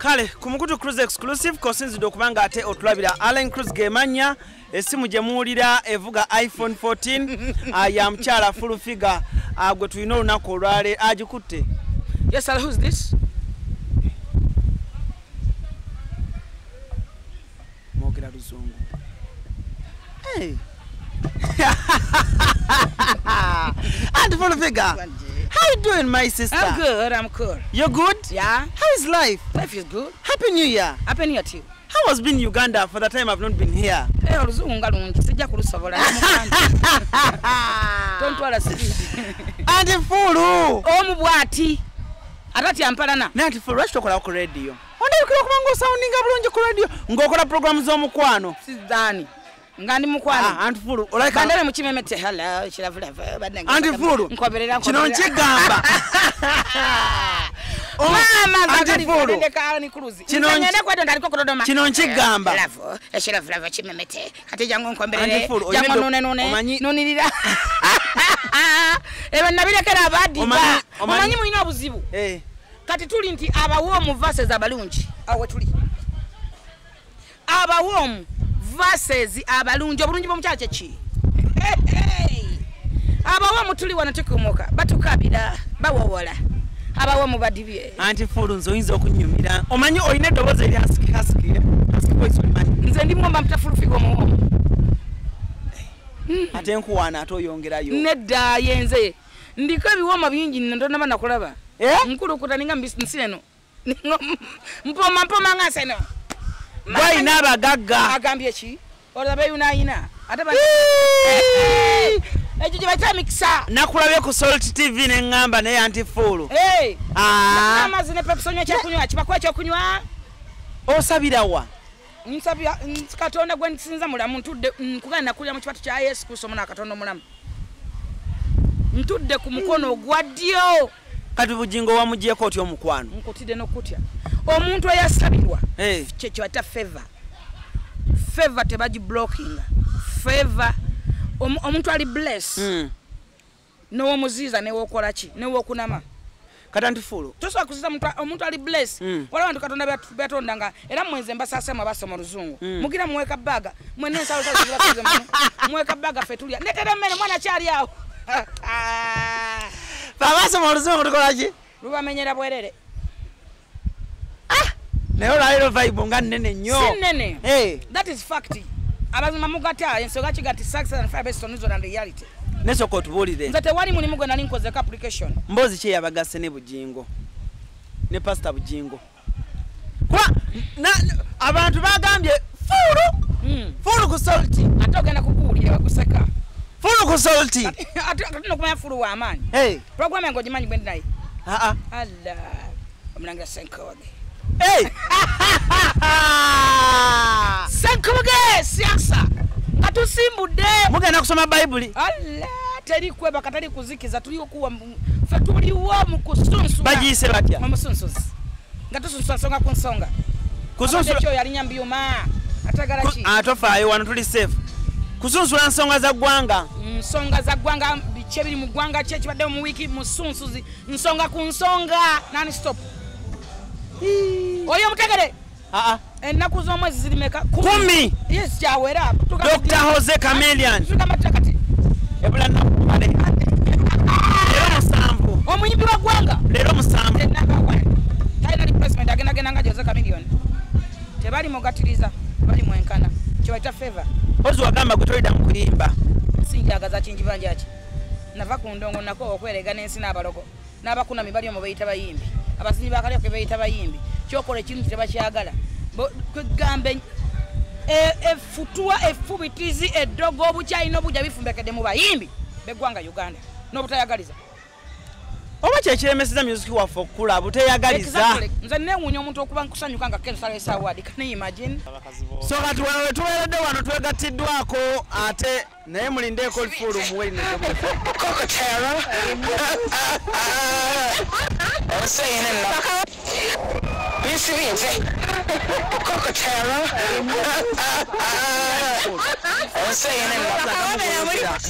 kale ku mukutu cruise exclusive kosinzidde okuba nga ate otulabira allen cruise gemanya essimu gye muwulira evuga iphone 14 ah, ya mukyala fulufiga ah, gwe tulina olunaku olwale agikutte Yes, sir. Who's this? mwogera luzungu. Auntie Fulufiga, how you doing my sister? I'm good. I'm good. You're good? Yeah. How is life? Life is good. Happy New Year. Happy New Year to you. How has been Uganda for the time I've not been here? Eh, oluzungu nga lungi sijja kulusobola tontwala Fulu. bw'ati ate ampalana naye Auntie Fulu lwaki tokola ku radio ondabikira okuba ng'osawundinga bulungi ku radio ng'okola z'omukwano sizaani nga ndi Ah, mukwano Auntie Fulu olabika bandere mukimemete hello kiravulavu Auntie Fulu nkoberera kino nkigamba Oh. Kino nkigamba. Ekiravu, ekiravulavvu kimemete kati jangu Auntie nkomberere Fulu, olina jangu eddo- nune nune. omanyi- nunirira. Ebyo nabirekera abadiba. Omanyi- mulina obuzibu? Eh, kati tuli nti abawoomu vases abalungi. Awe tuli. Abawoomu vases abalungi obulungi bw'omukyala kyeki abawoomu tuli wano tukumuka batukabira bawowola. Abawoomu badibye. Auntie Fulu nze oyinza okunyumira. Omanyi olina eddoboozi eri husky eh? nze ndi mwomba mutafulufiga omuwoomu ate nkuwaana ate oyongerayo. Nedda yenze ndiko ebiwooma bingi nno ndonaba nakulaba. Eh? nkulukuta ninga nsi eno. Mpoma mpoma nga seno gwalina abagagga. Agambye ki? Olaba ate ba- ekyo gye bayita mikisa nakulabye ku salt tv neŋŋamba naye Auntie Fulu. Hey! Ah, amazzi ne pepusonywa ekyokunywa kibakuwa ekyokunywa? Osabirawa nsabya ns- katonda gwe nsinza mulamu. Ntudde nkugana nakulira mu kibatu kya yesu kristo omuna katonda omulamu. Ntudde ku mukono ogwa ddyo. Kati bugingo wamugyeko otya omukwano? Nkutidde n'okutya omuntu eyasabirwa kyekyo bayita feva feva tebagiblockinga feva omu- omuntu ali bless Mm. n'owomuziiza newokola ki? Newokunama? Kati Auntie Fulu tosobola kuziza omuntu- omuntu ali bless Mm. wala bantu katonda byat- byatonda nga era mwenze mbasasemu abasoma oluzungu. Mm. mugira muweka baga mwene ensalosazibakize muweka baga fe tulya ndetera emmere mwana kyali awo. Babasoma oluzungu tukolaki lubamenyera bwerere naye olwaliro vibe nga nnene nnyo. Si nene Eh, that is fact. Abazima mugata ensonga kigati success and fire based on reason and reality. Nesooka otubuulire. Nze tewali mulimu gwe nali nkozeko application. Mboozi ki eyabagasse ne bugingo ne pasita bugingo kuba abantu bagambye fulu Mm. fulu ku solti ate ogenda kukuwulira baguseka fulu ku solti tulina okumanya fulu w'amaanyi Hey, program yange ogimanyi gwe ndi naye ah, ah. alla omulangira senkoge Hey! senkoge siasa. Nga tusimbudde mugenda kusoma bayibuli teri kwebaka teri kuzikiza tuli okuwa mu- fe tuliwo mu kusunsula bagiyise batya? Mu musunsuzi nga tusunsula nsonga ku nsonga. Kusunsula ekyo yalinya mbyuma atagala ki? Atofaayo wano tuli safe. Kusunsula nsonga za ggwanga. Nsonga za ggwanga biki ebiri mu ggwanga ki ekibadde mu wiiki musunsuzi nsonga ku nsonga. Nani stop oyo omutegere Ah, ah. ennaku z'omwezi zirimeka? Kumi. Yes kyawera. Dr jose camelian kati ebula nakumale leero musanvu. Omuyimbi wa ggwanga. Leero musanvu. Talina replacement agendagenda nga jose camilion tebali mugatiriza bali mwenkana. Kyebaita feva ozi wagamba gwe tolida mu kuyimba. Sinjagaza kinjibanjaki nava ku ndongo nako okwerega n'ensi n'abaloko n'abakunami bali omwo bayita bayimbi abasinyi bakalyoke bayita bayimbi kyokola ekintu tebakyagala en- e- efutuwa efubitizi eddogo obukyalina obujja bifumbekedde mu bayimbi beggwanga uganda n'obutayagaliza oba kyekiremeseza music waffe okukula buteyagaliza Exactly. nze newuunya omuntu okuba nkusanyuka nga kensalesa awadi can you imagine? So kati wano wetuweredde wano twegattiddwako ate naye mulindeeko lifulu muweri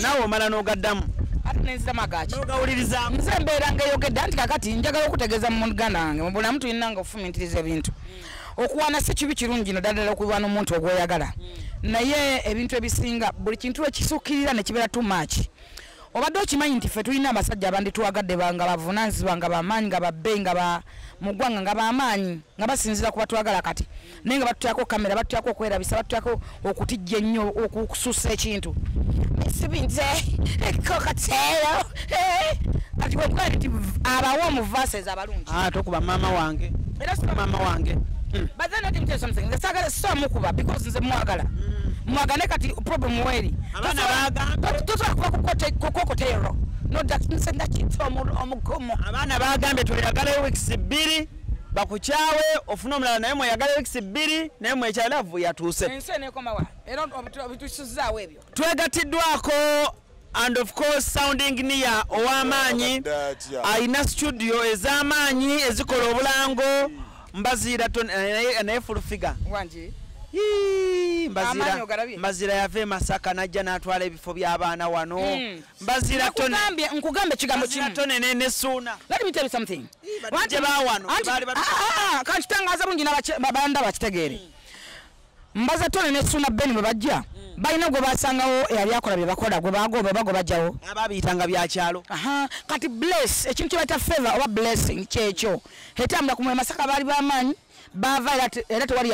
naawe omala n'ogaddamu nenziramu agaki nogawulirizamu nze mbeera ngaeyogedde anti kakati njagala okutegeeza mu muganda wange mu bulamu tulina nga ofumintiriza ebintu. Okuwaana si kibi kirungi no ddala okuwaana omuntu ogweyagala. Naye ebintu ebisinga buli kintu ekisukkirira ne kibeera too much obadde okimanyi nti ffe tulina abasajja abanditwagadde ba- nga bavunanyizibwa nga bamaanyi nga babbeyi nga mu ggwanga nga bamaanyi nga basinzira ku batwagala kati. Naye nga batutyako kamera batutyako okwerabisa batutyako okutijja ennyo okususa ekintu. Sibinze kokateero kati wekugaa nti abawa omu vases abalungi. Ah, tokuba maama wange. Era maama wange. But then let me tell you something nze sagala somukuba because nze mwagala mwagane kati problem weri. Tosobola nakita omugomo abaana bagambye tweyagalayo wiikisi bbiri bakukyawe ofune omulala naye mweyagalayo wiikisi bbiri naye mwekyalavu yatuuse. Twegatiddwako and of course sounding near ow'amaanyi. Alina studio ez'amaanyi ezikola obulango. Mbaziira to- naye Yii, Amaanyi mbazira yava e masaka najja n'atwala ebifo by'abaana wano. Mm. nkugambye ekigambo mbazira kimu. tone ne- ne suuna let me tell you something. Bati gye baawano, Anti- baali batu- Ah, ah, kankitangaza bulungi babanda bakitegeere. Mbaza tone ne suna beni bwe bajja balina gwe basangawo eyali akola bye bakola gwe bagoba oba gwe bajjawo abaabiyitanga byakyalo aha kati bless ekintu kyebaita favor oba blessing kyekyo. Etambula kumwe masaka baali bamaanyi bava era te- era tewali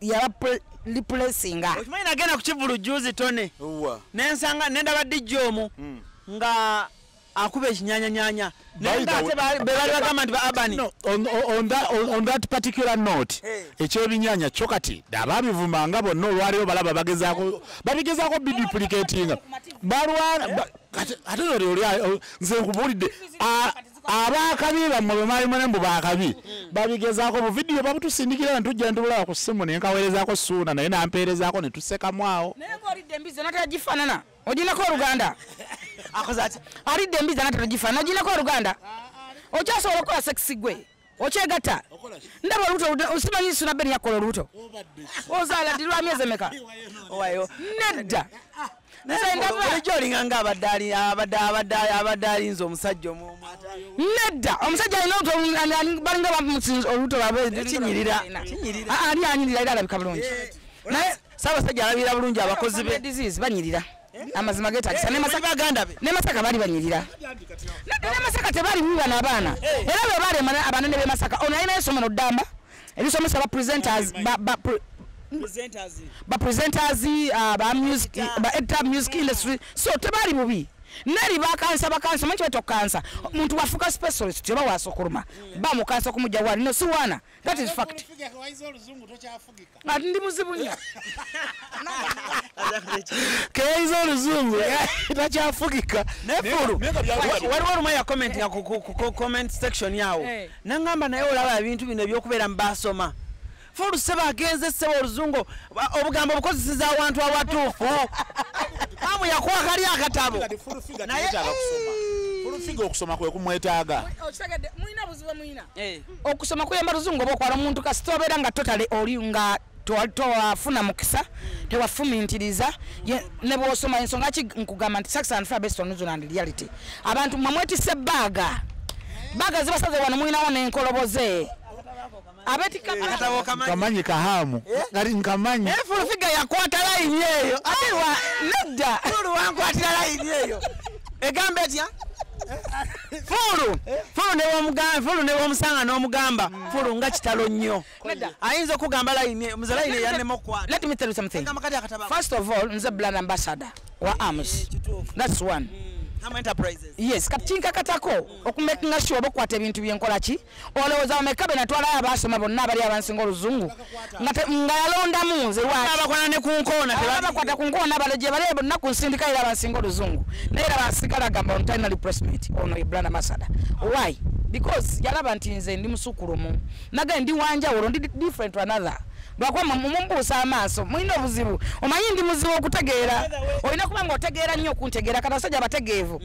yabareplacinga okimanyi nagenda ku kivulu juzi tone nensanga nendaba dijja omu nga akuba ekinyanyanyanya. Naye By the ngaate way- be baali bagamba nti ba abani on, that, particular note ekyebinyanya kyo kati abaabivumanga bonna olwaliwo balaba bagezaako babigezaako biduplicatinga balwana ate nze nkubuulidde a- abakabi bammwe bwe mwalimu nembu bakabi babigezaako mu vidiyo babutusindikira netujja netubulawa ku ssimu nenkaweerezaako suuna naye nampeerezaako netusekamu awo. Naye ngaolidde embizi natera gifaanana oginako oluganda? Akoze ati alidde embizi natera gifaanana oginako oluganda? Okyasobola okukola sekisi gwe? Okyegatta? Ndaba olubuto osimanyi suna beni yakola olubuto? Ozaala ddi lwa myezi emeka? Nedda. Ndaba bulijjo olinganga abadde ali- abadde abadde abadde alinze omusajja omu nedda! Omusajja alina olubuto ali- balinga bamusinza olubuto lwabe Kinyirira, kinyirira. Ah, ani anyirira era alabika bulungi. Naye saabasajja alabira bulungi abakozi be. Banyirira. Amazima getagisa ne Muli Masaka- baganda be. ne masaka baali banyirira. Nedda ne masaka tebaali bubi bano abaana era bwe baali abanene b'e masaka ono alinayo essomero ddamba erisomesa ba presenters ba- ba- pre- ba presenters uh, ba music ba editor music industry. So tebaali bubi. Neri bakansa bakansa manyi kibaita okukansa muntu wafuka specialist oba wasokuluma bamukansa okumujja wali no siwaana that is fact. ati ndi muzibu nnyo keyiza oluzungu takyafugika nefulu Naye nga byali- waliwo olumu yakomentinga ku- comment section yawo Eh. nangamba naye olaba ebintu bino ebyokubeera mubasoma fulu seba agenze seba oluzungu obugambo bukozeseza awantu awatuufu amu yakuwa kali akatabo Naye- fulufiga okusoma kwe kumwetaaga Eh. okusoma kuyamba luzungu oba okwala omuntu kasita obeera nga totale oli nga towa- towafuna mukisa tewafumintiriza ne bwosoma ensonga ki nkugamba nti and fear based on New and reality abantu mwe mwetise baaga baaga zibasaze wano mulinawo n'enkoloboze kamanyi nkamanyi kahamu. Kati nkamanyi naye fulu figa yakwata layini eyo ate wa nedda fulu wankwatira layini eyo egamba etya fulu fulu newomusanga n'omugamba fulu nga kitalo nnyo. Ayinza okugamba layini muze layini eyannema okukwata let me tell you something. Gamba kati akatabo ako. first of all nze brand ambassador wa arms that's one. Enterprises yes kati kinkakatako okumakinga sure oba okukwata ebintu byenkola ki? Olowooza bameka be natwalayo abaasoma bonna abali abansinga oluzungu nga yalondamu nze lwaki abakwana ne ku nkoona bale gye bale bonna ku nsindika era abansinga oluzungu. Naye era basigala agamba ono talina replacement ono ye brand ambassador why? Because yalaba nti nze ndi musukulumu nagaye ndi wanjawulo ndi different another lwakuba mumumbuusa amaaso mulina obuzibu. Omanyi ndi muzibu okutegeera? Olina kuba nga otegeera nnyo okuntegeera kati abasajja abategeevu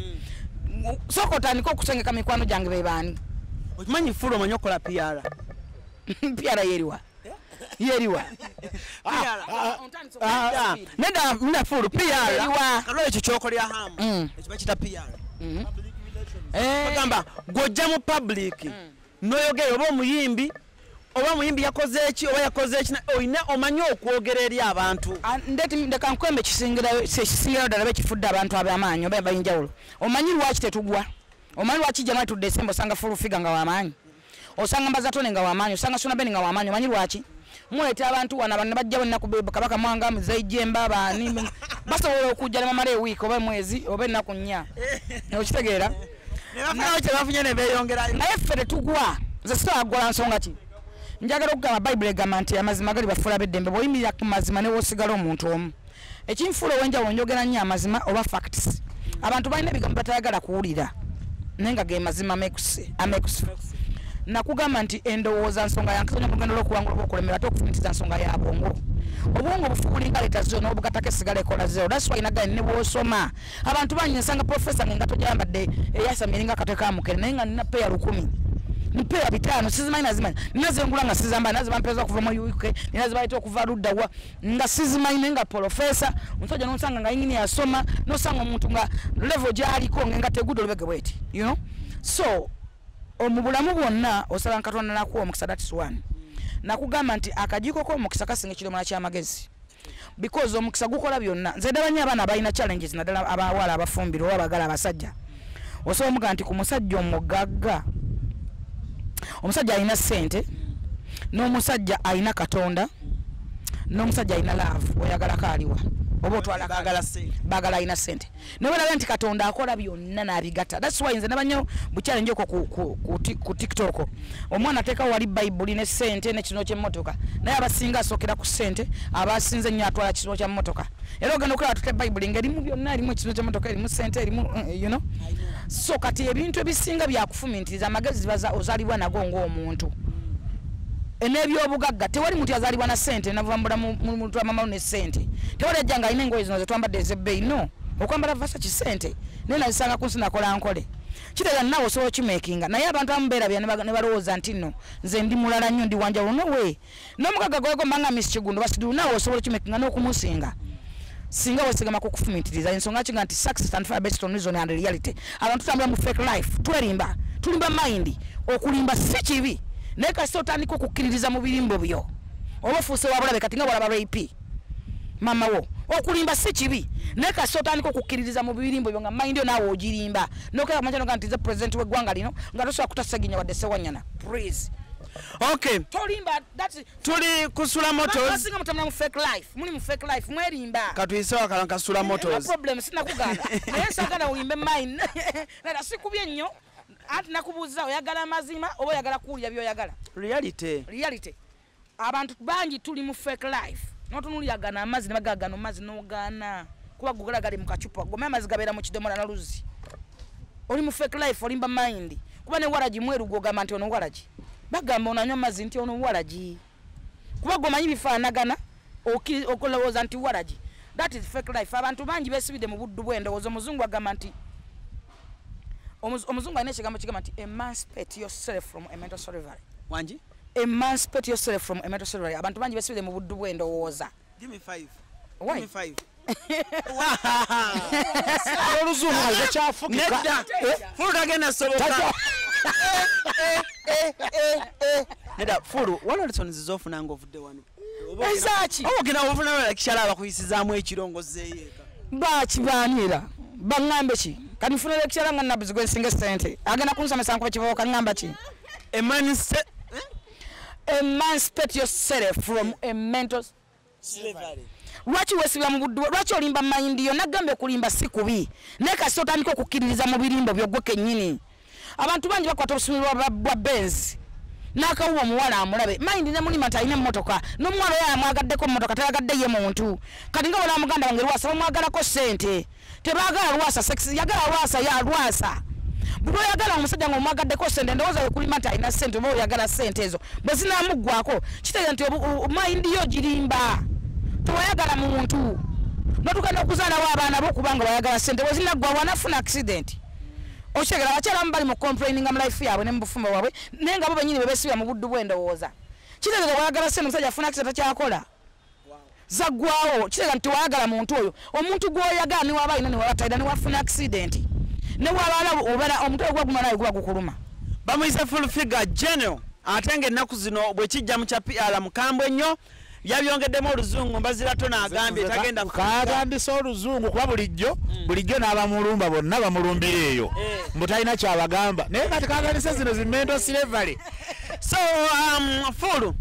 sooka otandika okusengeka mikwano gyange be baani? Okimanyi fulu omanyi okukola pr pyara yeriwa. Yeriwa. Nedda munafulu pr ekyo kyokolya hamu Mm. ekyo bakita pr bagamba gwojja mu public noyogera oba omuyimbi oba omuyimbi yakoze eki oba yakoze eki na- oyina omanyi okwogera eri abantu. Ndeka nkwembe kisingirayo ddala bekifudde abantu abamaanyi oba abayinjawulo omanyi lwaki tetugwa? Omanyi lwaki jamani tu desemba osanga fulufiga nga wamaanyi? Osanga mbazatone nga wamaanyi osanga sonabeni nga wamaanyi omanyi lwaki? Muleeta abantu wano abantu nebajjawo ennaku kabaka mwanga muzeijemba baani basobola okujja nebamala ewiiki oba emwezi oba ennaku nnya. Okitegeera? Naye ffe tetugwa. Nze sitawaggola nsonga ki njagala okugamba bayibuli egamba nti amazima gali bafuula b'eddembe bw'oyimirira ku mazima newosigala omuntu omu. Ekinfuula ow'enjawulo njogera nnyo amazima oba facts. Abantu balina ebigambo batayagala kuwulira naye nga ge mazima amekusi nakugamba nti endowooza nsonga yankisonya mu lugendo lw'okuwangula bwokulemera ate okufumitiza nsonga ya bwongo. Obwongo bufuulinga leta zero n'obugatako esigala ekola zero. That's why nagani ne bwosoma. Abantu banyi nsanga profesa ngengato gyayambadde eyasamye eringa akatwe kamukere naye nga nina peya lukumi nipeya bitaano sizimanyi nazimanyi ninazengula nga sizamba nazibampeeza okuva mu uk ninazibaita okuva luddawa nga sizimanyi naye nga profesa omusajja nosanga nga yingini yasoma nosanga omuntu nga level gyaliko ngenga tegudde olubege bweti you know? So mu bulamu bwonna osaba nkatonda nakuwa omukisa that's one. Nakugamba nti akajiiko k'omukisa kasinga ekidomola ky'amagezi. Because omukisa gukola byonna nze ddala nnyo abaana abalina challenges naddala abawala abafumbirwa oba abagala abasajja. Osobola omugamba nti ku musajja omugagga omusajja alina sente n'omusajja alina katonda n'omusajja alina laavu oyagalako aliwa oba otwala Baagala ssente. bagala alina sente naye olaba nti katonda akola byonna n'abigatta thats why nze nabanyo bukyale njoko ku, ku, ku, ti- ku tiktok. Omwana ateekawo wali bayibuli ne sente nekino kyemmotoka. Naye abasinga asookera ku sente abasinze ennyo atwala kino kyemmotoka. Era ogenda okulaba tute bayibuli ngaerimu byonna erimu ekino kyemmotoka erimu sente erimu uh, you know? So kati ebintu ebisinga byakufumintiriza amagezi ozaalibwa nago ng'omuntu. N'ebyobugagga tewali muntu yazaalibwa na sente navambula muntu wamamalu ne sente tewali ajja nga alina engoye zino zetwambadde ezebbeeyi no. Okwambala vasa kisente naye nazisanga ku nsi nakola nkole. Kitegeeza naawe osobola okimekinga naye abantu abamu beerabya ne balowooza nti nno nze ndi mulala nnyo ndi wanjawulo nowe n'omugagga gwegomba nga miss kigundo basidu naawe osobola okimekinga n'okumusinga singa wesigama kukufumitiriza ensonga kinga nti success and fire based on reason and reality. Abantu tutambula mu fake life twerimba tulimba mind okulimba si kibi. Naye kasita otandika okukkiririza mu birimbo byo. Oba ofuuse wabulabe kati nga walaba rap mama wo okulimba si kibi. Naye kasita otandika okukkiririza mu birimbo byo nga mind yo naawe ogirimba nokera kumanyanoga nti ze president w'eggwanga lino nga tosobola kutaseginya wadde sewanyana. Please okay. Tolimba that's tuli kusula motos asinga mutambula mu fake life. Muli mu fake life mwerimba. Katuyise wakala nkasula No motos problem sinakugamba. Naye nsagala oyimbe mine. Nala sikubye nnyo. Anti nakubuuza oyagala amazima oba oyagala kuwulira byoyagala? Reality. Reality. Abantu bangi tuli mu fake life. Notunuliyagana amazzi nebagagana omazzi nogaana. Kuba gogala gali mukacupa gome amazzi gabeera mu kidomola naluzi oli mu fake life olimba mind. Kuba ne waragi mweru gwogamba nti ono waragi bagamba onanywa amazzi nti ono waragi kuba gomanyi bifaanagana okulowooza nti waragi that is fake life. Abantu bangi besibidde mu buddu bwendowooza omuzungu agamba nti omuz- omuzungu alina ekigambo kigamba nti emancipate yourself from a mental slavery. Wangi emancipate yourself from a mental slavery. Abantu bangi besibidde mu buddu bwendowooza Give me five. Why? Give me five. oluzungu nga kyafugika nedda fulu tagenda soboka nedda fulu walarisoni zizofuna nga ovudde wano Ezaaki? oba ogenda ofuna lakishala abakuyisizaamu ekirongozzeeyo eka bakibanira baŋŋambe ki? Kanifunira ekirala nga nabbuzi gwensinga esente agenda kunsomesa nkuba kibawo kaŋŋamba ki? Emanise emancipate yourself from a mental lwaki weesibira mu buddu? Lwaki olimba mayindi yo nagambye okulimba si kubi. Naye kasita otandika okukkiririza mu birimbo byogwe kennyini abantu bangi bakwata obusubi bwa- benzi n'akawuba omuwala amulabe. Mayindi nemulima nti alina emmotoka. N'omuwala oyo amwagaddeko emmotoka tayagadde ye muntu. Kati nga bona muganda wange lwasa bamwagalako sente tebaagala lwasa sex yagala lwasa ya lwasa. Buli oyagala omusajja nga omwagaddeko sente ndowooza wekulima nti alina sente oba oyagala sente ezo bwe zinamuggwako kitegeeza nti mayindi yo girimba. Tewayagala muntu. Notugenda okuzaalawo abaana bo kubanga bayagala sente bwe zinaggwa wanafuna accident okitegera abakyala bamu bali mu complaininga mu life yaabwe ne mu bufumbo bwabwe naye nga bo benyini bwe besibira mu buddu bwendowooza. Kitegeeza wayagala sente omusajja afuna akisa takyakola? Zaggwawo kitegeeza nti tewayagala muntu oyo. Omuntu gwoyagala niwaba alina niwabataira niwafuna accident newabala omuntu oyo gwaguma naye guba gukuluma. Bamuyise full figure general ate ngaennaku zino bwekijja mu kya pr mukambwe ennyo yabyongeddemu oluzungu mbazirato agambye tagenda katandise oluzungu kuba bulijjo bulijjo n'abamulumba bonna bamulumbira eyo. Eh. mbu talina kyabagamba. Naye kati katandise zino zimento silevale so um, fulu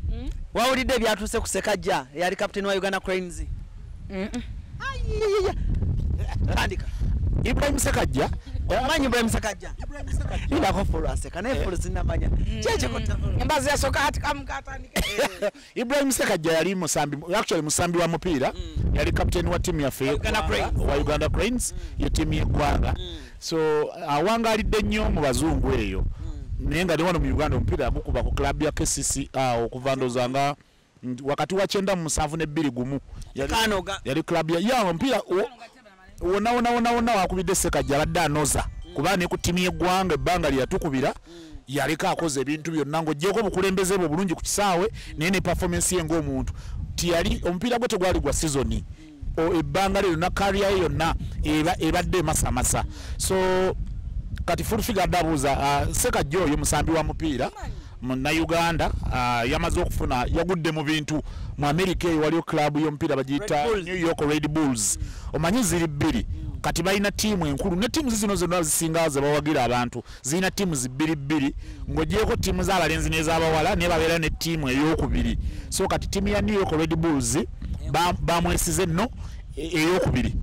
wawulidde ebyatuuse ku sekajja eyali captain wa uganda cranes? Andika ibrahim sekajja omanyi naye sinamanya yasooka ati kamukatandike ibrahim sekajja yali musambi actually musambi wa mupiira yali captain wa timu yaffe wa uganda cranes yo timu yeggwanga so awangalidde nnyo mu bazungu eyo. Naye nga ne wano mu uganda omupiira yagukuba ku klabu ya kcc okuva mm, wakati wa kyenda mu musanvu n'ebbiri gumu. Yali- klabu ya omupiira wonna wonna wonna wonna wakubidde sekajja abadde anoza kuba ne ku timu yeggwanga ebbanga lye yatukubira yaleka akoze ebintu byonna ng'ogyeko obukulembeze bwe bulungi ku kisaawe naye ne performance ye ng'omuntu. Tiyali omupiira gwe tegwali gwa sizoni ebbanga lye lyonna kariya ye yonna eba- ebadde emasamasa so kati fulfiga adde abuuza uh, sekajja oyo musambi wa mupiira munnayuganda uh, yamaze okufuna yagudde mu bintu. Mu amerika eyo waliyo klabu y'omupiira bagiyita new york red bulls. Omanyi ziri bbiri? Kati balina tiimu enkulu ne tiimu zizino zonna zisingawo ze bawagira abantu zirina tiimu zibbiri bbiri. Ng'ogyeko tiimu z'abalenzi n'ez'abawala naye babeera ne tiimu ey'okubiri. So kati tiimu ya new york red bulls ba- bamwesize nno e- ey'okubiri.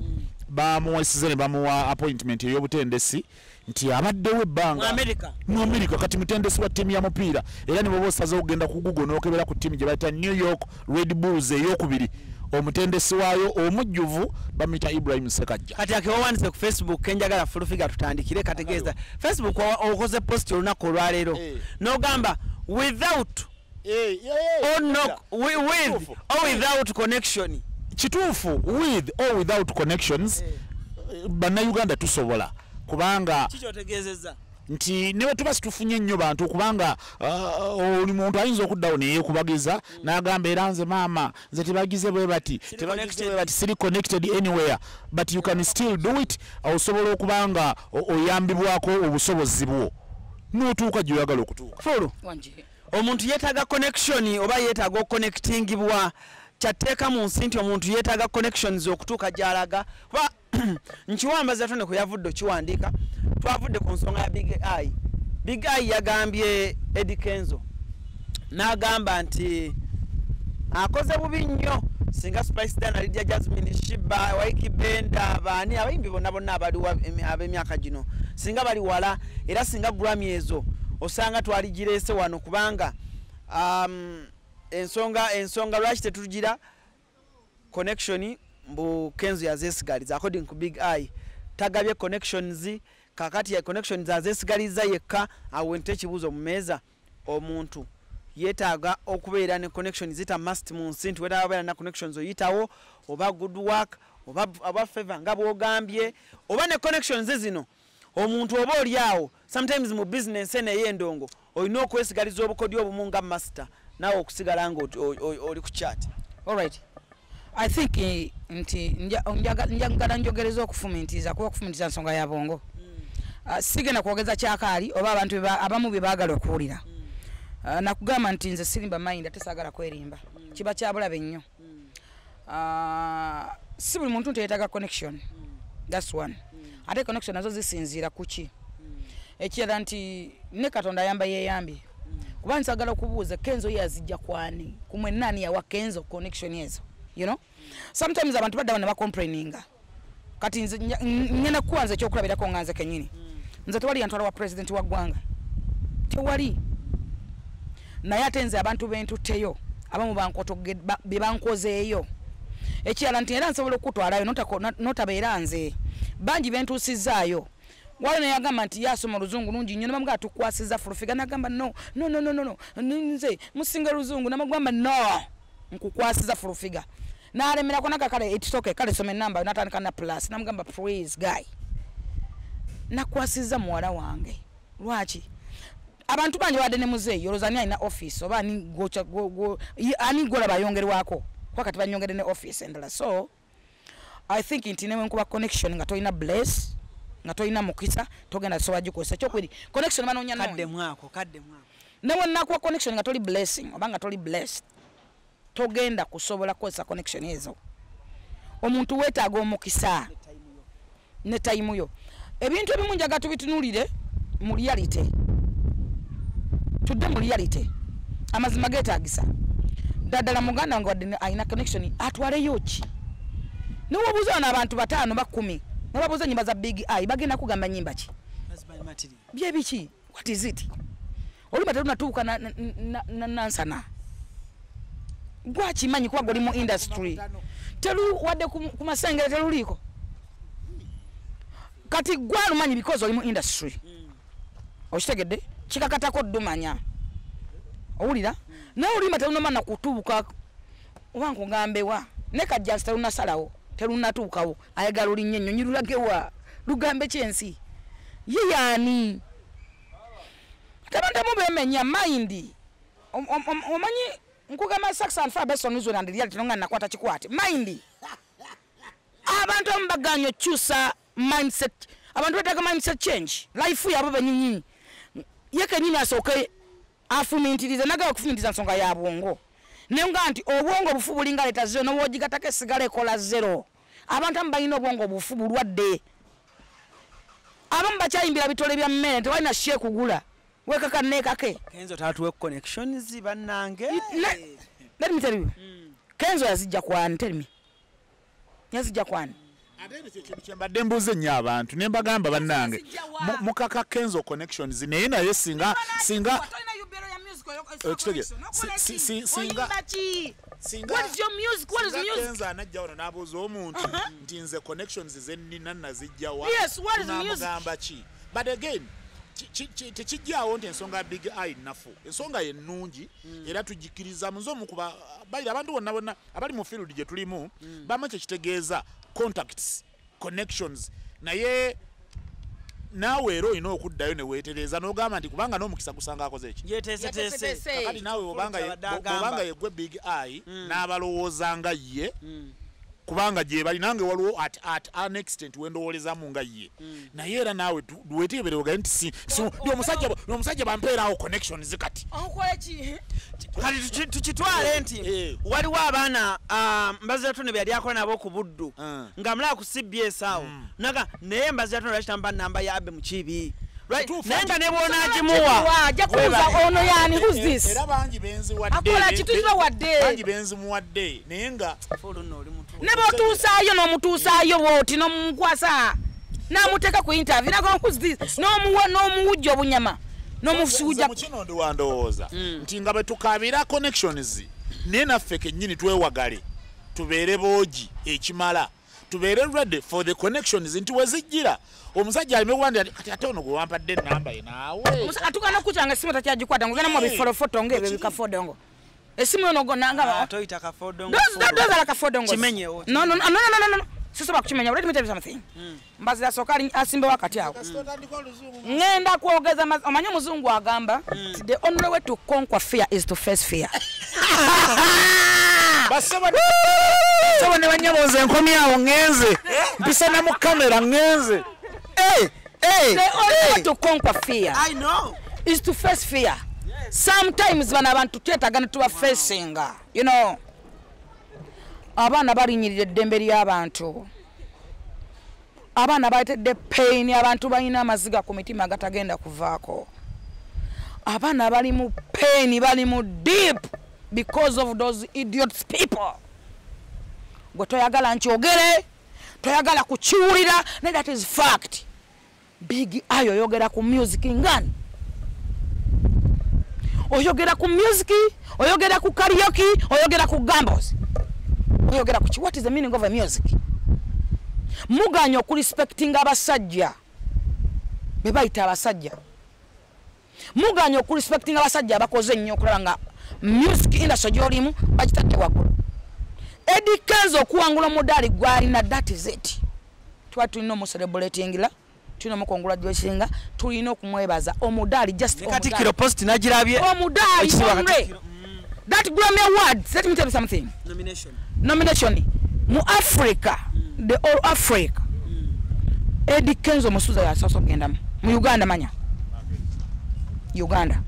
Bamwesize ne bamuwa appointment ey'obutendesi nti abaddewo ebbanga america. Mu amerika kati mutendesi wa tiimu ya mupiira era ne bwoba osaze okugenda ku google n'okebera ku tiimu gye bayita new york red bulls ey'okubiri. Omutendesi waayo omujjuvu bamuyita ibrahim sekajja kati akewawandise ku facebook kenjagala fulufiga tutandikire kategeeza. Facebook okoze post olunaku olwaleero. Eh. nogamba without or no, wi- with or without connection. Kituufu with or without connections bannayuganda tusobola kubanga nti ne bwe tuba situfunye nnyo bantu kubanga ah, oli muntu ayinza okuddawo neyeekubagiza n'agamba era nze maama nze tebagize bwe bati tebagize connected. bwe bati siri connected anywhere but you can still do it. Osobola okuba nga o- oyambibwako obusobozi bwo. N'otuuka gyoyagala okutuuka. Fulu. Omuntu yeetaaga connection oba yeetaaga okonectingibwa kyatteeka mu nsi nti omuntu yeetaaga connections okutuuka gy'alaga kuba nkiwambaza tone kwe yavudde okiwandiika twavudde ku nsonga ya big i. Big i yagambye edi kenzo n'agamba nti akoze bubi nnyo singa spice dana lidia jasmine shiba waiki benda baani abayimbi bonna bonna abaliwo emi- ab'emyaka gino. Singa bali wala era singa grammy ezo osanga twaligireese wano kubanga um, ensonga ensonga lwaki tetugira? Connection mbu kenzo yazesigaliza according ku big eye. Tagabye connections kakati ya connections azesigaliza yekka awo nte ekibuuzo mu meeza. Omuntu yeetaaga okubeera ne connection zita must mu nsi nti wetaaga beera na connections oyitawo oba good work oba, oba favor nga bwogambye oba ne connections zino. Omuntu oba oli awo sometimes mu business eno ey'endongo olina okwesigaliza obukodyo obumu nga master naawe okusigala nga oli ku chat. Alright i think eh, nti nja- njaga- njagala njogereza okufumintiriza kuba okufumintiriza nsonga ya bongo Ah, sigenda kwogeza kyakaali oba abantu abamu bye baagala okuwulira. Ah, nakugamba nti nze sirimba mayindi ate saagala kwerimba. Kiba kyabulabe nnyo. Ah, si buli muntu nti yeetaaga connection. Thats one. Ate connection nazo zisinziira ku ki? Ekirala nti ne katonda ayamba yeeyambye. Kuba nsagala okubuuza kenzo ye yazijja kwani? Kumwe nani yawa kenzo connection ezo you know? Sometimes abantu baddawo ne bacomplaininga. Kati nze nya- n- ngenda kukuwa nze ekyokulabirako nga nze kenyini nze tewali yantwala wa president wa ggwanga. Tewali. Naye ate nze abantu bentutteyo abamu bankotoge- ba- bye bankozeeyo. Ekirala nti era nsobola okukutwalayo notako- not- notabeera nze. Bangi bentuusizaayo waliwo neyagamba nti yasoma oluzungu lungi nnyo. Namaga tukwasiza fulufiga nagamba no no no no no no. Nze musinga luzungu. Namagamba no nkukwasiza fulufiga nalemerako naga kale etisoke kale soma enamba natandika na plus. Namugamba praise guy. Nakwasiza muwala wange. Lwaki abantu bangi badde ne muzeeyi olowooza ani alina office oba ani golaba yongerwako kuba kati banyongere ne office endala so i think nti newenkuba connection nga tolina bless nga tolina mukisa togenda sobola gikozesa kyokweri connection banoonya kadde noonya mwako kadde mwako. Newenakuwa connection nga toli blessing oba nga toli blessed togenda kusobola kukozesa connection ezo omuntu weetaaga omukisa ne tayimu yo ebintu ebimu njaga tubitunulire mu reality tudde mu reality amazima geetagisa ddadala muganda wange wadde alina connection atwaleyo ki niwobuuza wano abantu bataano bakumi nebabuuza enyimba za big i bagenda kugamba nyimba ki byebiki what is it olumba telunatuuka na- na- na- na- nansana gwakimanyi kuba guli mu industry. Telu wadde ku masengere teluliiko? Kati gwalumanyi because oli mu industry. Okitegedde? Kikakatako ddumanya. Owulira? Naye olimba telunama nakutuuka oba nkugambewa ne kajjansi telunasalawo telunatuukawo ayagala olinnya ennyonyi lulagewa lugambe kyensi. Ye yaani? Tebantamu bemenya om- omanyi nkugamba saxon fabeson zealand reality nonga nakwata kikwate. Mind. Abantu abamu baganya okyusa mindset. Abantu betaaga mindset change. Life yabo benyinyi ye kenyini asooke afumintirize nagala okufumintiriza nsonga ya bwongo. Nenga nti obwongo obufu bulinga leta zero nowogigatako esigala ekola zero. Abantu abamu balina obwongo obufu bulwadde. Abamu bakyayimbira bitole bya mmere tewalina shekugula wekaka nekake kenzo tatuwe connections bannange. Ne- let me tell you. Kenzo yazijja kwani tell me. Yazijja kwani ate kyembadde mbuuza ennyo abantu ne mbagamba bannange mu- mukaka kenzo connections naye naye singa singa kenzo anajja wano n'abuuza omuntu nti nze connections zenina nazijjawa Yes, ki? But again tekijjaawo nti ensonga ya big eye nafu ensonga yennungi era tugikiriza muze omukuba balira abantu bonna bonna abali mu field gye tulimu bama kyekitegeeza contacts connections. Naye naawe era olina okuddayo ne weetereza n'ogamba nti kubanga n'omukisa gusanga akoze eki yeteeseteese kakati naawe obanga yegwe big eye n'abalowooza nga ye kubanga gye bali nange waliwo at, at an extent wendowolezamu nga ye. Naye era naawe ogaye nti si- si- ndi omusajja ndi omusajja bampeeraawo connections kati. Kati tuki- tukitwale nti Eh. waliwo abaana ah, mbaziratono beyali akola nabo ku buddu Ah. nga mulaba ku cbs awo. Naga naye mbaziratono lwakitamba namba ya abe mukibi Nti- ne bwonaagimuwa ajja kubuuza ono yani who's this? era bangi benzimuwadde naye nga ne bwotuusaayo n'omutuusaayo bwoti n'omukwasa n'amuteeka ku interview naga who's this? N'omuwa n'omuwujja obunyama. N'omusuuja Nze mu kino ndi wandowooza nti nga bwe tukaabira connections naye naffe kennyini twewagale. Tubeere boogi ekimala tubeere ready for the connections nti wezijjira omusajja alime kuwandira ati, kati ate ono gwe wampadde enamba ye naawe atukana kukyanga esimu takyagikwata ngogenda mu bifolofoto ngaebyo bikafodongo esimu yono gonanga toyita kafodongo Those that those are like a four dongos. Kimenyewo. No, no, no, no, no, no, no, no. Sisobola kukimenya. Let me tell you something. Mbazi asooka ali- asimbe wakati awo. Ngenda kwogeza maz- omanyi omuzungu agamba nti the only way to conquer fear is to face fear. saba ne banyabooza enkomi awo ŋŋenze mpisana mu kamera ŋŋenze The only way to conquer fear i know is to face fear. Sometimes bano abantu twetaaga ne tuba facinga. You know. Abaana balinyirira eddembe ly'abantu. Abaana baletedde pain abantu balina amaziga ku mitima agatagenda kuvaako. Abaana bali mu pain bali mu deep because of those idiots people. Gwe toyagala nkyogere, toyagala kukiwulira, ne that is fact. Big ayo oyogera ku music ngani? oyogera ku music oyogera ku karaoke oyogera ku gambos oyogera ku what is the meaning of a music muganya okurespectinga abasajja be bayita abasajja muganya okurespectinga abasajja abakoze ennyo okulaba nga music industry gyolimu bagitadde waggulu. Edi kenzo okuwangula omudaali gwalina that is it. Twali tulina omucelebratingira tulina omukongulajosinga tulina okumwebaza. Omudaali just ne katikkiro post nagirabye. Omudaali. Mm. that grammy award let me tell you something. Nomination. nomination. Mu africa the all africa. Edi kenzo musuza yasoose okugendamu mu uganda manya. Uganda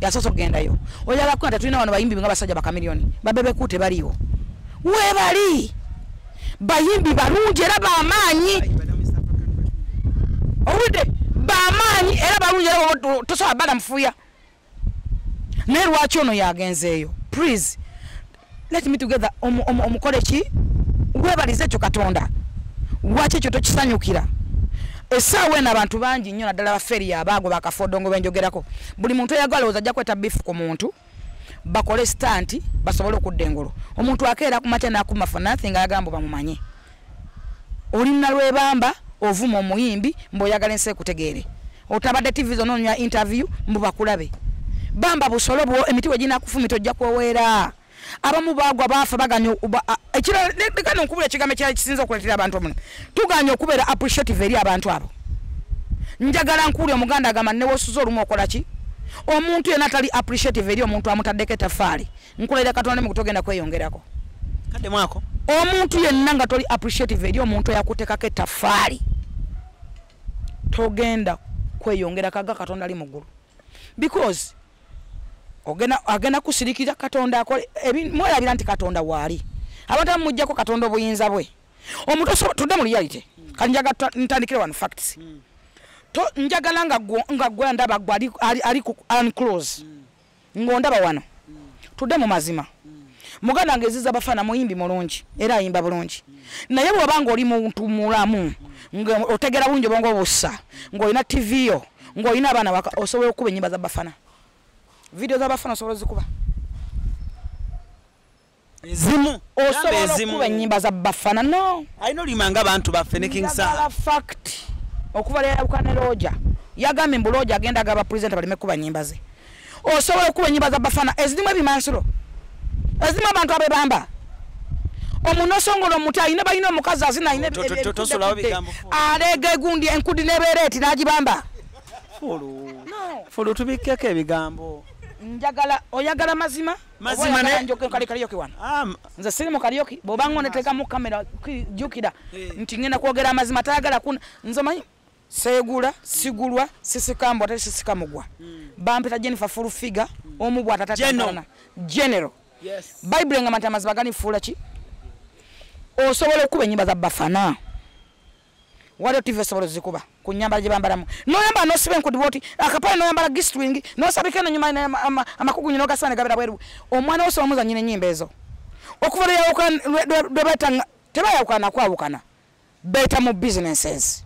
yasoose okugendayo. Oyala kuba tetulina wano bayimbi nga basajja bakamiliyoni babebeku tebaliiwo. Webali bayimbi balungi era bamaanyi owudde bamaanyi era balungi era tosobola bala mufuuya naye lwaki ono yagenzeeyo? Please let me together omu- omu- omukole ki webalize ekyo katonda. Lwaki ekyo tokisanyukira essaawa eno abantu bangi nnyo naddala bafeeri abaago bakafodongo benjogerako. Buli muntu eyagala oza ajja kweta bifu ku muntu bakole stanti basobole okudda engolo. Omuntu akeera ku makya nakuma for nothing ayagamba bamumanye. Olina lwebamba ovuma omuyimbi mbeoyagala ensi ekutegeere. Otabadde tv zononya interview mbubakulabe. Bamba busolo bwo emiti weginakufumita ojja kwoweera abamu bagwa bafa baganya ekiragana okubula ekigambo ekirala kisinza okuletera abantu omuno. Tuganya okubeera appreciative eri abantu abo. Njagala nkuuli omuganda agamba newosuza olumu okolaki omuntu yena atali appreciative eri omuntu amutaddeko etafaali nkulaira katonda mu kutogenda kweyongerako. Kadde mwako? Omuntu yenna nga toli appreciative eri omuntu eyakutekako etafaali togenda kweyongera kaga katonda ali muggulu because agenda kusirikira katonda akole ebi- mwerabira nti katonda waali abantu amugjako katonda obuyinza bwe. Omuntu osobo- tudde mu reality. Kanjaga ntandikire wano facts. To- njagala nga nga gwe ndaba gwe ali- ali- ku unclose ng'ondaba wano. Tudde mu mazima. Muganda ngeziza bafana muyimbi mulungi era ayimba bulungi. Naye bw'oba nga oli muntu mulamu otegera bulungi obonga obussa ng'olina tv yo ng'olina abaana waka osobola okuba enyimba za bafana vidiyo za bafana osobola ozikuba ezimu. Osobola okuba enyimba za bafana no. Alina olimanga abantu baffe ne king njagala sa fact okuva leyawuka ne roja yagambye mbu roja agenda agaba pulezidenti baleme kuba nyimba ze. Osobola okuba enyimba za bafana ezirimu ebimansiro ezirimu abantu abebamba omuntu osongola omuti alina balina omukazi azina alina aleega egundi enkudi nebeera eti n'agibamba? Fulu. Fulu tubikkeko ebigambo njagala oyagala mazima? Mazima ne- kalyoki wano? Ah, m- nze siri mu kalyoki bwobanga onetekamu kamera ki- jjukira Eh. nti ngenda kwogera amazima tayagala kuna nze manyi seegula sigulwa sisikambwa ate sisikamugwa bampita jennifer fulufiga omu bwatatatana general. yes. bayibuli nga manti amazima ganifuula ki? Osobola okuba enyimba za bafana waliwo tv osobola ozikuba ku nyambala gye bambalamu. Noyambala nosiba enkudi bwoti akapale noyambala gistring nosabika eno nyuma amakugunyi nogasane gabera bweru. Omwana wosobola muzanyina enyimba ezo. Okuva lweyawukana tebayawukana nakwawukana beta mu businesses.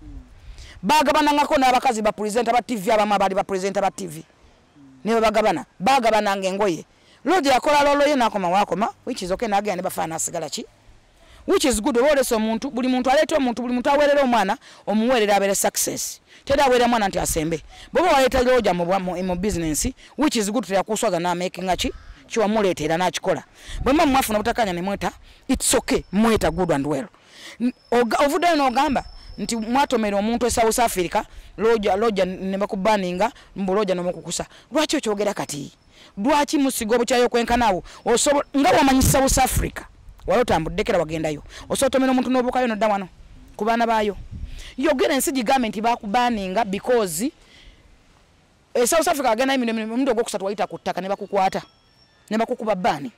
Bagabanangako n'abakazi bapurezenta ba tv abamu abaali bapurezenta ba tv nibo bagabana bagabananga engoye. Loje yakola lolo ye nakoma wakoma is okay nagenda ne bafana asigala ki which is good olesa omuntu buli muntu aleeta omuntu buli muntu awerera omwana omuwerera abere success. Tera awerera mwana nti asembe. Bobo waleeta loja mu, mu, business which is good teyakuswaza namakinga ki kiwamuleetera nakikola. Na mwafuna obutakanya nemweta its okay mweta good and well. N- no n'ogamba nti mwatomera omuntu e south africa loja loja nebakubaninga mbuloja nomukukusa lwaki okyogera kati? Lwaki musiga obukyayo osobo nga manyisa south africa wali otambuddekera wagendayo. Osobola otomera omuntu n'obuukayo nodda wano ku baana baayo. Yogera ensi gigambe nti bakubaninga because e south africa agenda omundi ogwokusatu wayita ku ttaka ne bakukwata ne bakukuba baani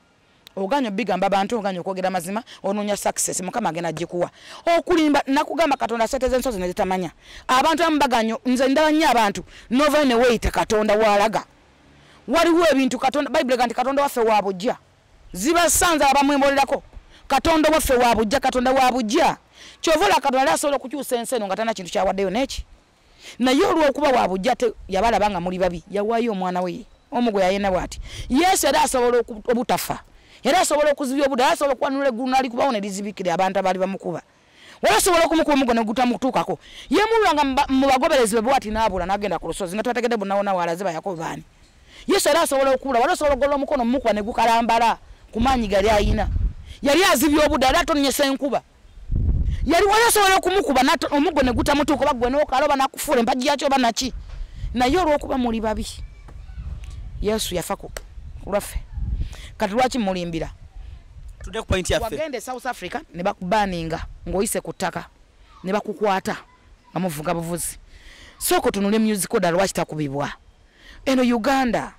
oganya obigamba abantu oganya okwogera mazima onoonya success mukama agenda gikuwa okulimba nakugamba katonda aseeteza ensozi nezitamanya abantu abamu baganya nze ndaba nnyo abantu novayo neweeyita katonda waalaga waliwo ebintu katonda bayibuli ga nti katonda waffe wa bujja zibasanze abamwembolerako katonda waffe wa bujja katonda wa bujja. Kyova ola katonda asobola okukyusa ensi eno nga talina kintu kyawaddeyo neki? Naye olwokuba wa bujja yabalaba nga muli babi. Yawaayo omwana we omu gwe yayina bwati. Yesu era asobola obutafa. Era asobola okuzibya obudde era asobola okwanula eggulu nalikubawo ne lizibikire abantu abaali bamukuba. Wala asobola okumukuba omugo negutamutuukako yemululanga mu ba- mu bagoberezi be bwati naabula nagenda ku lusozi nga twategedde bunawona walaze bayakobo baani yesu era asobola okubula wala asobola okugola omukono mumukuba ne gukalambala ku maanyi gali ayina yali azibya obudde yali atonyesa enkuba. Yali wali osobola okumukuba omuggo ne gutamutuuka oba gwe n'okaloba nakufuula empagi yakyo oba naki naye olw'okuba muli babi yesu yafa ku ku lwaffe. Kati lwaki mulimbira? Wagenda e south africa ne bakubaninga ng'oyise ku ttaka ne bakukwata nga muvuga buvuzi. Sooka otunule musical ddala lwaki takubibwa? Eno uganda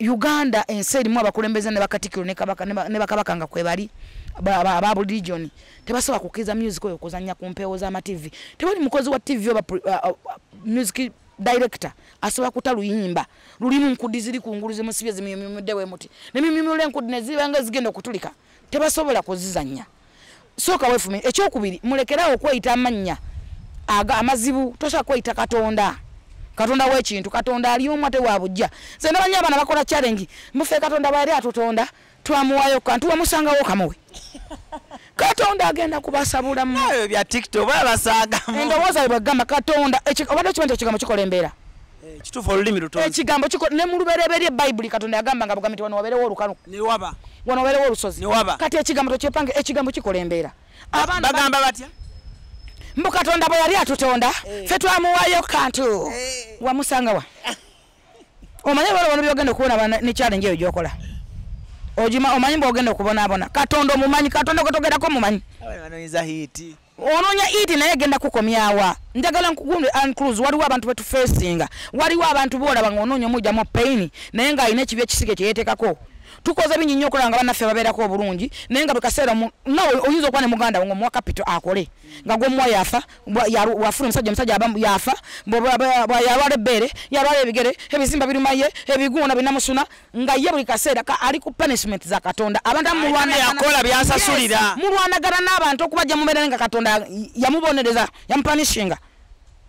uganda ensi erimu abakulembeze ne bakatikiro ne kabaka- ne ba- ne bakabaka nga kwe bali aba- bulijoni tebasobola kukkiriza music oyo kuzanya ku mpeewo z'amativi tewali mukozi wa tv oba uh, uh, music director asobola kuta luyimba lulimu nkudi ziri kungulu zimusibye zimimimudde we muti. Nemimimula enkudi nezibanga zigenda okutulika tebasobola kuzizanya sooka wefumi ekyokubiri mulekerawo okweyita amannya amazibu tosobola kweyita katonda katonda w'ekintu katonda ali omu ate wabujja nze nabanyo abaana bakola challenge mufe katonda bwayali atutonda twamuwayo kantu wamusangawo kamuwe. Katonda agenda kubasabulamu. Bya tiktok babasaagamu endowooza bwe bwegamba katonda obadde okimanyi ekigambo kikola embeera? Kituufu olulimi lutonzi ekigambo ne mu lubereberye bayibuli katonda yagamba nga bugambi nti wano wabeerewo newaba wano wabeerewo olusozi. Kati ekigambo tokyepange ekigambo kikola embeera. Abaana ba- bagamba batya mbu katonda bwe yali atutonda ffe twamuwaayo kantu. Wamusangawa omanye bala bano byogenda okubona bana- ne challenge eyo gyokola? Omanyi bwogenda okubonaabona? Katonda omumanyi katonda gwetogerako mumanyi onoonya iti naye genda kukomyawa njagala ancrus waliwo abantu betufesinga waliwo abantu boolaba nga onoonya omujjamu paini naye ng'alina ekibi ekisige kyeyetekako tukoze bingi nnyo okulaba nga bannaffe babeerako obulungi naye nga bwe kaseera mu- nawe oyinza okuba ne muganda wo ngaomuwa kapito akole. Nga gwomuwa yafa bwa- yalu- wafuna omusajja omusajja yafa bwe- bwe- bwe- bwe- yalwala ebbere yalwala ebigere ebizimba biruma ye ebiguuna binamusuna nga ye buli kaseera ka- ali ku punishment za katonda. Abantu abamu Alina mulwanagana- byakola byasasulira. Mulwanagana n'abantu okubajja mubeera nga katonda yamubonereza yamupanishinga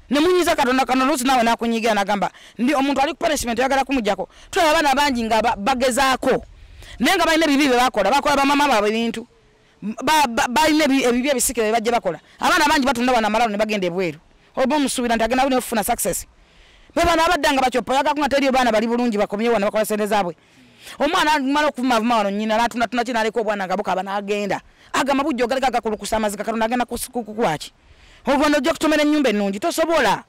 nemunyiza katonda kanonosi nawe nakunyigira nagamba ndi omuntu ali ku punishment oyagala kumujjako tulaba abaana bangi nga ba- bagezaako naye nga balina ebibi byebakola bakola bamama baabwe bintu Ba- ba- balina ebi- ebibi ebisikire bebajja bakola abaana bangi batunda wana amalalo ne bagenda ebweru oba omusuubira nti agenda okufuna success bebana abaddanga bakyopa oyagala nga teri baana bali bulungi bakomye wana bakola sente zaabwe omwana amala okuvumavuma wano nyina natundatunda ki naleka obwana nga bukaba nagenda agamba bujja ogaleka gakulukusa amaziga katonda agenda kukwaki obwana ojja kutomera ennyumba ennungi tosobola.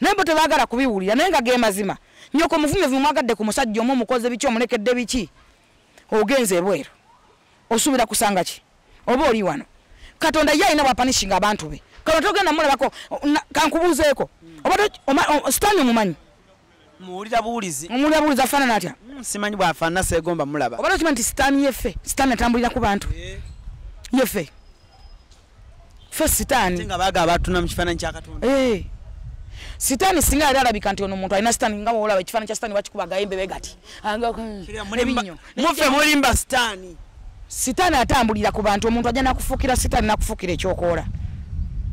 Naye bo tebagala kubiwulira naye nga ge mazima. Nyoka omuvumyevu mwagadde ku musajja omu omukoze biki omulekedde biki? Ogenze ebweru. Osuubira kusanga ki? Oba oli wano? Katonda ye alina bwapanishinga abantu be. Katonda togenda mulabako kankubuuzeeko. Oba sitani omumanyi muwulira buwulizi. Omuli abuuliza afaanana atya? Mm, simanyi bwafaanana seegomba mulaba. Oba tokimanyi nti sitaani yeffe sitaani atambulira ku bantu. Yeffe ate sitaani nga baga abatuna mu kifaananyi kya katonda. Eh. sitaani singa yali alabika nti ono omuntu alina sitaani nga woolaba ekifaananyi kya sitaani bakikubaga embebe gati? Anga- ebinyo. muffe mulimba sitaani sitaani atambulira ku bantu omuntu ajja nakufuukira sitaani nakufuukira ekyokoola.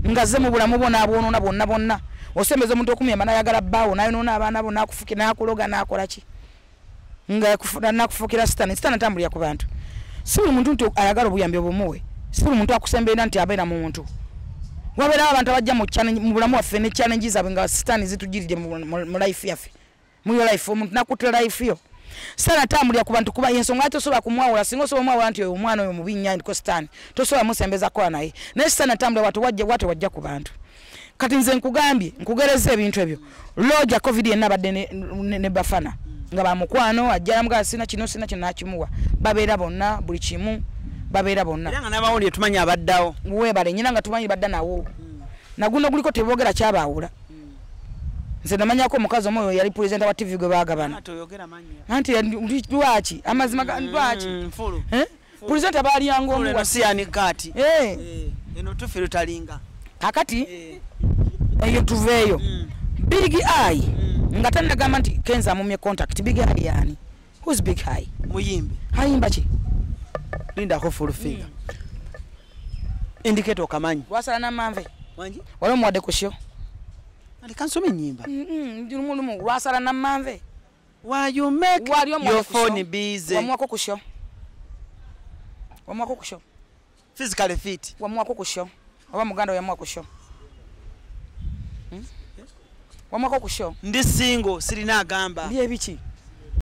Nga ze mu bulamu bwona abwonoona bwonna bwonna. Osembeza omuntu okumyamba nayagala bbaawo nayonoona abaana bo nakuloga nakola ki? Nga nakufuukira sitaani sitaani atambulira ku bantu. Si buli muntu nti ayagala obuyambi obumuwe si buli muntu akusemberera nti abeera mu muntu. Wabeerawo abantu abajja mu bulamu waffe ne challenge zaabwe nga sitaani zitugiridde mu- life yaffe muyo life omuntu nakuttira life yo. Sitaani atambulira ku bantu kuba yensonga tosobola kumwawula singa osobola omwawula nti oyo omwana oyo mubi nnyo ndiko sitaani tosobola musembeza kola naye. Naye sitaani atambulira watu wajja wate wajja ku bantu. Kati nze nkugambye nkugereza ebintu ebyo. Loja covid yenna abadde ne- ne ne bafana nga bamukwano ajjala mugaa sina kino sina kino nakimuwa. Babeera bonna buli kimu babeera bonna. Era nga n'abawulire tumanyi abaddawo. Webale nyina nga tumanyi badda nawo naguno guliko tebogera kyabaawula. Nze namanyako omukazi omu oyo yali pulezidenta wa tv gwe baagabana. Mannya. Anti ndi- lwaki? Amazima ga- lwaki? Mm, Eh? pulezidenta baalyanga Fulu eno Eh, Eh, tufe lutalinga. Kakati? Eh, eyo tuveeyo. Mm, big eye mm. nga tanagamba nti kenza amumye contact. Big eye yani whos big eye muyimbe ayimba ki linda ko full lindako mm. indiketo okamanyi wasala namanve mm, mm, wali omuwadde ku kyo alekansoma enyimba lumu your phone busy? Wamuwako ko kyo wamuwako ko kyo physically fit. Wamuwako ko kyo aba muganda yamuwa ku mm? wamuwako ko kyo ndi singo sirina Ndi ebichi.